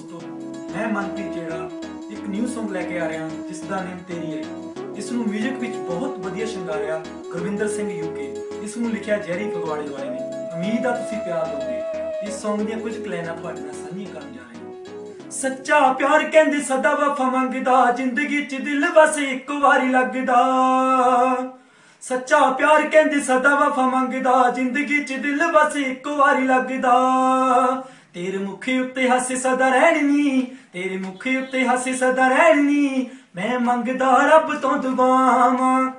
ਦੋਸਤੋ, ਮੈਂ ਮਨਪ੍ਰੀਤ ਜਿਹੜਾ ਇੱਕ ਨਿਊ Song ਲੈ ਕੇ ਆ ਰਿਹਾ ਜਿਸ ਦਾ ਨਾਮ ਤੇਰੀ ਹੈ। ਇਸ ਨੂੰ 뮤직 ਵਿੱਚ ਬਹੁਤ ਵਧੀਆ ਸ਼ਿੰਗਾਰਿਆ ਗੁਰਵਿੰਦਰ ਸਿੰਘ ਯੂਕੇ ਇਸ ਨੂੰ ਲਿਖਿਆ ਜੈਰੀ ਫਗਵਾੜੇ ਵਾਲੇ ਨੇ। ਉਮੀਦ ਆ ਤੁਸੀਂ ਪਿਆਰ ਦੋਗੇ। ਇਸ Song ਦੀਆਂ ਕੁਝ ਕਲੈਨਾ ਤੁਹਾਡੇ ਨਾਲ ਸਾਂਝੀਆਂ ਕਰਨ ਜਾ ਰਹੇ ਸੱਚਾ ਪਿਆਰ ਕਹਿੰਦੇ, ਸਦਾ ਵਫਾ ਮੰਗਦਾ, ਜ਼ਿੰਦਗੀ 'ਚ ਦਿਲ ਵਸ ਇੱਕ ਵਾਰੀ ਲੱਗਦਾ। ਸੱਚਾ ਪਿਆਰ ਕਹਿੰਦੇ, ਸਦਾ ਵਫਾ ਮੰਗਦਾ, ਜ਼ਿੰਦਗੀ 'ਚ ਦਿਲ ਬਸ ਇੱਕ ਵਾਰੀ ਲੱਗਦਾ। ਤੇਰੇ ਮੁਖ ਉੱਤੇ ਹੱਸ ਸਦਾ ਰਹਿਣੀ, ਤੇਰੇ ਮੁਖ ਉੱਤੇ ਹੱਸ ਸਦਾ ਰਹਿਣੀ, ਮੈਂ ਮੰਗਦਾ ਰੱਬ ਤੋਂ ਦੁਆਵਾਂ।